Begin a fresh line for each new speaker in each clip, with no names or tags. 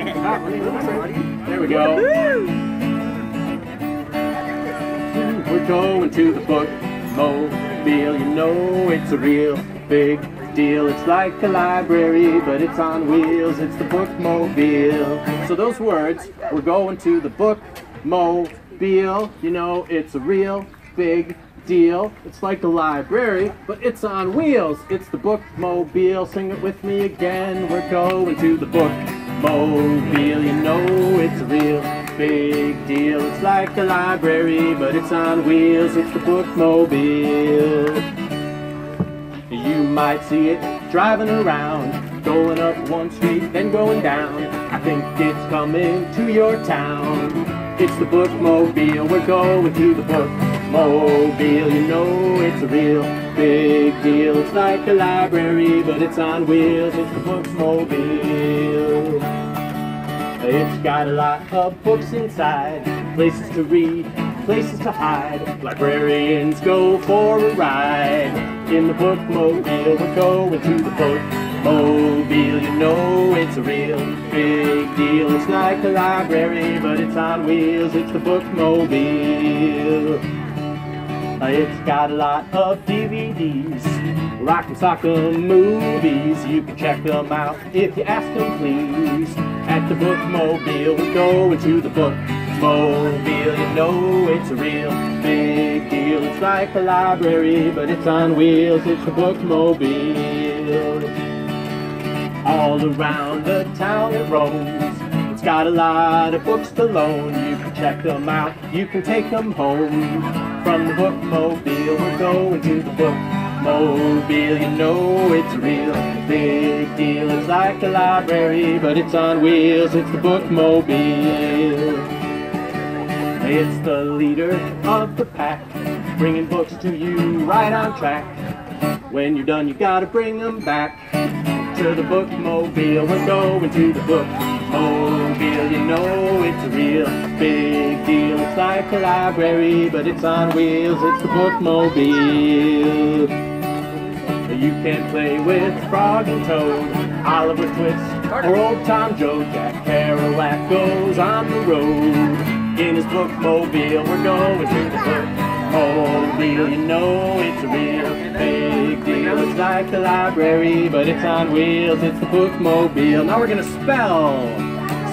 There we go. We're going to the bookmobile. You know it's a real big deal. It's like a library, but it's on wheels. It's the bookmobile. So those words, we're going to the bookmobile. You know it's a real big deal. It's like a library, but it's on wheels. It's the bookmobile. Sing it with me again. We're going to the bookmobile. You know it's a real big deal. It's like a library, but it's on wheels. It's the bookmobile. You might see it driving around, going up one street, then going down. I think it's coming to your town. It's the bookmobile. We're going to the bookmobile. You know it's a real big deal. It's like a library, but it's on wheels. It's the bookmobile. It's got a lot of books inside, places to read, places to hide. Librarians go for a ride. In the bookmobile, we're going to the bookmobile. You know it's a real big deal. It's like a library, but it's on wheels. It's the bookmobile. It's got a lot of DVDs, rock and soccer movies. You can check them out if you ask them, please. The bookmobile, we're going to the bookmobile. You know it's a real big deal. It's like a library, but it's on wheels. It's the bookmobile. All around the town it roams. It's got a lot of books to loan. You can check them out. You can take them home. From the bookmobile, we're going to the bookmobile. You know it's a real big deal. Like a library, but it's on wheels. It's the bookmobile. It's the leader of the pack, bringing books to you right on track. When you're done, you gotta bring them back to the bookmobile. We're going to the bookmobile. You know it's a real big deal. It's like a library, but it's on wheels. It's the bookmobile. You can play with Frog and Toad, Oliver Twist, or Old Tom Joad. Jack Kerouac goes on the road in his bookmobile. We're going to the bookmobile. You know it's a real big deal. It's like the library, but it's on wheels. It's the bookmobile. Now we're gonna spell.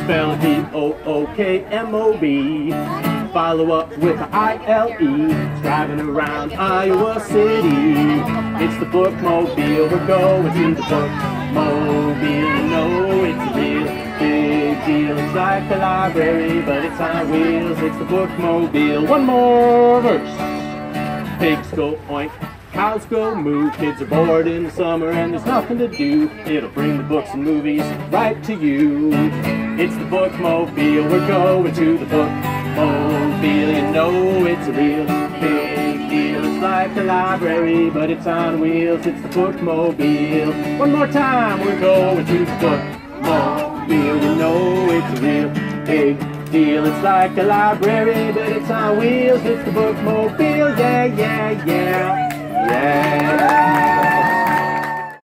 Spell D-O-O-K-M-O-B. Follow up with the I-L-E. Driving around Iowa City. It's the bookmobile. We're going to the bookmobile. Know it's a real big deal. It's like the library, but it's on wheels. It's the bookmobile. One more verse. Pigs go oink, cows go moo. Kids are bored in the summer and there's nothing to do. It'll bring the books and movies right to you. It's the bookmobile. We're going to the bookmobile. You know it's a real big deal. It's like a library, but it's on wheels. It's the bookmobile. One more time. We're going to the bookmobile. You know it's a real big deal. It's like a library, but it's on wheels. It's the bookmobile. Yeah, yeah, yeah, yeah.